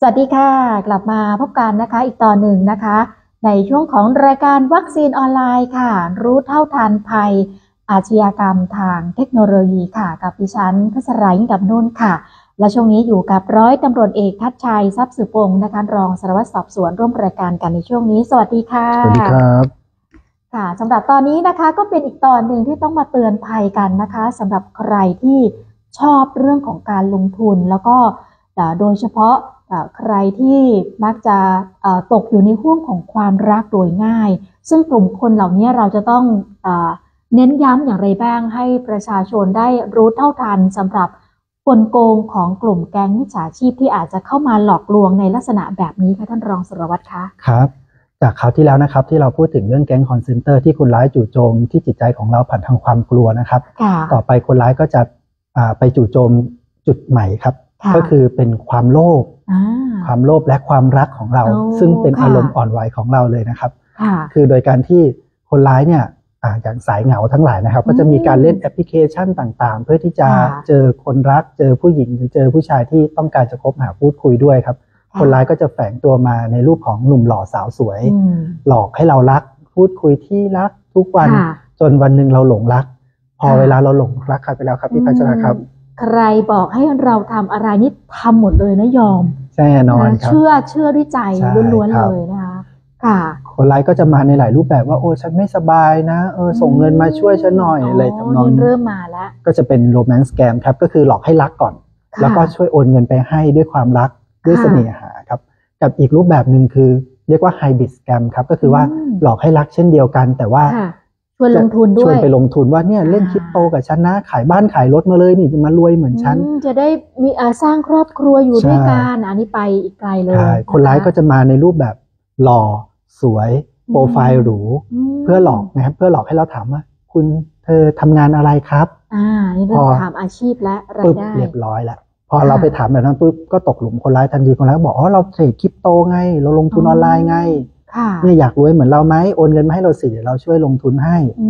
สวัสดีค่ะ กลับมาพบกันนะคะอีกตอนหนึ่งนะคะ ในช่วงของรายการวัคซีนออนไลน์ค่ะ รู้เท่าทันภัย อาชญากรรมทางเทคโนโลยีค่ะ กับดิฉันพัชรายิ่งกับนุ่นค่ะ และช่วงนี้อยู่กับร้อยตำรวจเอกทัชชัยทรัพย์สืบวงศ์นะคะรองสารวัตรสอบสวนร่วมรายการกันในช่วงนี้ สวัสดีค่ะ สวัสดีครับค่ะสำหรับตอนนี้นะคะก็เป็นอีกตอนหนึ่งที่ต้องมาเตือนภัยกันนะคะสำหรับใครที่ชอบเรื่องของการลงทุน แล้วก็เอ่อโดยเฉพาะเอ่อ ใครที่มักจะเอ่อตกอยู่ในห้วงของความรักโดยง่าย ซึ่งกลุ่มคนเหล่านี้เราจะต้องเออเน้นย้ำอย่างไรบ้างให้ประชาชนได้รู้เท่าทันสำหรับกลโกงของกลุ่มแก๊งมิจฉาชีพที่อาจจะเข้ามาหลอกลวงในลักษณะแบบนี้ค่ะท่านรองสารวัตรคะครับจากคราวที่แล้วนะครับที่เราพูดถึงเรื่องแก๊งคอลเซ็นเตอร์ที่คนร้ายจู่โจมที่จิตใจของเราผ่านทางความกลัวนะครับค่ะต่อไปคนร้ายก็จะอ่าไปจู่โจมจุดใหม่ครับค่ะก็คือเป็นความโลภอ่า ความโลภและความรักของเราโอ้ซึ่งเป็นค่ะอารมณ์อ่อนไหวของเราเลยนะครับค่ะคือโดยการที่คนร้ายเนี่ยอ่าอย่างสายเหงาทั้งหลายนะครับ ก็จะมีการเล่นแอปพลิเคชันต่าง ๆ เพื่อที่จะค่ะเจอคนรัก เจอผู้หญิงหรือเจอผู้ชายที่ต้องการจะคบหาพูดคุยด้วยครับ คนร้ายก็จะแฝงตัวมาในรูปของหนุ่มหล่อสาวสวยอืมหลอกให้เรารัก พูดคุยที่รักทุกวันค่ะจนวันหนึ่งเราหลงรัก พอค่ะเวลาเราหลงรักใครไปแล้วครับพี่พัชราครับ ใครบอกให้เราทำอะไรนี่ทำหมดเลยนะยอมแน่นอนนะครับเชื่อเชื่อด้วยใจใช่ล้วนครัๆบเลยนะคะค่ะคนร้ายก็จะมาในหลายรูปแบบว่าโอ้ฉันไม่สบายนะเออส่งเงินมาช่วยฉันหน่อยอะไรทำนองนี่นี้เริ่มมาแล้วก็จะเป็นโรแมนต์แกมครับก็คือหลอกให้รักก่อนค่ะแล้วก็ช่วยโอนเงินไปให้ด้วยความรักด้วยค่ะเสน่หาครับกับอีกรูปแบบหนึ่งคือเรียกว่าไฮบริดสแกมครับก็คือว่าอืมหลอกให้รักเช่นเดียวกัน แต่ว่าค่ะ ชวนลงทุนด้ชววนยไปลงทุนว่าเนี่ยเล่นอ่าคริปโตกับฉันนะ ขายบ้านขายรถมาเลยนี่จะมารวยเหมือนฉันอืมจะได้มีอาสร้างครอบครัวอยู่ใช่ด้วยกันอันนี้ไปอีกไกลเลยใช่คนร้ายก็จะมาในรูปแบบหล่อสวยโปรไฟล์หรูมเพื่อหลอกนะครับเพื่อหลอกให้เราถามว่า คุณเธอทำงานอะไรครับ อ่านี่เริ่พมอถามอาชีพและราปุ๊ยบได้เรียบร้อยแล้วพอค่ะเราไปถามแบบนั้นปุ๊บก็ตกหลุมคนร้ายทันทีคนร้ายบอกอ๋อเราเทรดคริปโตไง เราลงทุนออนไลน์ไงค่ะ เนี่ยอยากรวยเหมือนเราไหมโอนเงินมาให้เราสิเดี๋ยวเราช่วยลงทุนให้อื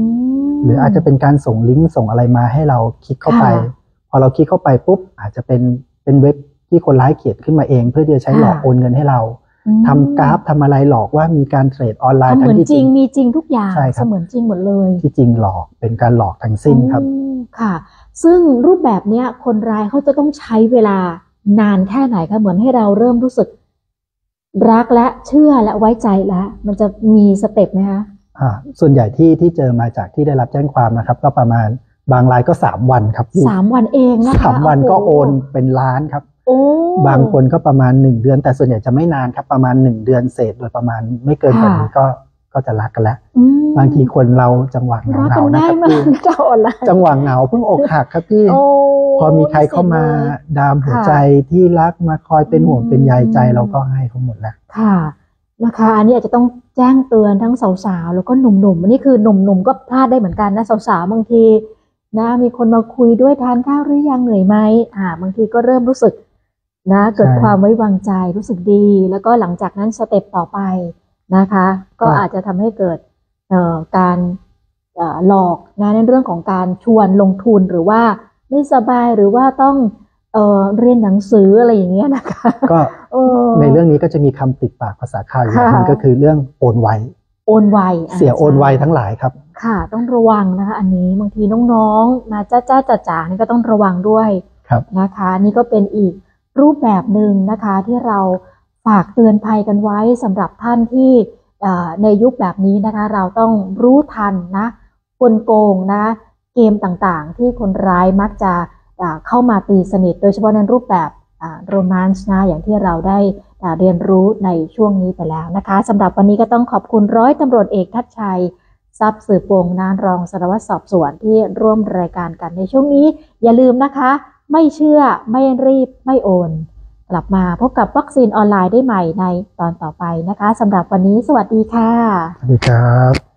มหรืออาจจะเป็นการส่งลิงก์ส่งอะไรมาให้เราคลิกเข้าไปค่ะพอเราคลิกเข้าไปปุ๊บอาจจะเป็นเป็นเว็บที่คนร้ายเขียนขึ้นมาเอง เพื่อที่จะใช้หลอกค่ะโอนเงินให้เราอืมทำกราฟทำอะไรหลอกว่ามีการเทรดออนไลน์ทำเหทั้มือนงที่จริงมีจริงทุกอย่างใช่ครับเสมือนจริงหมดเลย ที่จริงหลอกเป็นการหลอกทั้งสิ้นครับอืมค่ะ ซึ่งรูปแบบเนี้ยคนร้ายเขาจะต้องใช้เวลานานแค่ไหนคะเหมือนให้เราเริ่มรู้สึก รักและเชื่อและไว้ใจแล้วมันจะมีสเต็ปไหมคะอ่าส่วนใหญ่ที่ที่เจอมาจากที่ได้รับแจ้งความนะครับ ก็ประมาณบางรายก็สามวันครับพี่สามวันเองนะคะสามวันก็โโหโอนเป็นล้านครับโอ้บางคนก็ประมาณหนึ่งเดือน แต่ส่วนใหญ่จะไม่นานครับประมาณหนึ่งเดือนเศษโดยประมาณไม่เกินกว่านี้ก็ ก็จะรักกันแล้วอืมบางทีคนเราจังหวะเหรักงากันๆนะง่าคยรับมากพี่เจ้าออนไลน์จังหวะเหงาเพิ่งอกหักครับพี่โอ้พอมีใครเข้ามาพิเศษเลยดามหัวค่ะใจที่รักมาคอยเป็นห่วงอืมเป็นใยใจเราก็ให้เขาหมดแล้วค่ะนะคะ อันนี้อาจจะต้องแจ้งเตือนทั้งสาวๆแล้วก็หนุ่มๆอันนี้คือหนุ่มๆก็พลาดได้เหมือนกันนะสาวๆบางทีนะมีคนมาคุยด้วยทานข้าวหรือยังเหนื่อยไหมอ่า บางทีก็เริ่มรู้สึกนะ เกิดใช่ความไว้วางใจรู้สึกดี แล้วก็หลังจากนั้นสเต็ปต่อไป นะคะก็ก็อาจจะทำให้เกิดเอ่อการเอ่อหลอกนะในเรื่องของการชวนลงทุนหรือว่าไม่สบายหรือว่าต้องเอ่อเรียนหนังสืออะไรอย่างเงี้ยนะคะ ก็เออในเรื่องนี้ก็จะมีคำติดปากภาษาข่าวอยู่ค่ะอย่างหนึงก็คือเรื่องโอนไวโอนไวะเสียโอนไวใช่ทั้งหลายครับ ค่ะ ต้องระวังนะคะ อันนี้บางทีน้องๆ มาจ้าจ้าจ๋าจ๋านี่ก็ต้องระวังด้วยครับนะคะ นี่ก็เป็นอีกรูปแบบหนึ่งนะคะที่เราฝากเตือนภัยกันไว้สำหรับท่านที่ในยุคแบบนี้นะคะ เราต้องรู้ทันนะกลโกงนะเกมต่างๆ ที่คนร้ายมักจะเข้ามาตีสนิท โดยเฉพาะในรูปแบบโรแมนต์นะอย่างที่เราได้เรียนรู้ในช่วงนี้ไปแล้วนะคะสำหรับวันนี้ก็ต้องขอบคุณร้อยตำรวจเอกทัชชัยทรัพย์สืบวงนานรองสารวัตรสอบสวนที่ร่วมรายการกันในช่วงนี้ อย่าลืมนะคะ ไม่เชื่อไม่รีบไม่โอน กลับมาพบกับวัคซีนออนไลน์ได้ใหม่ในตอนต่อไปนะคะสำหรับวันนี้สวัสดีค่ะ สวัสดีครับ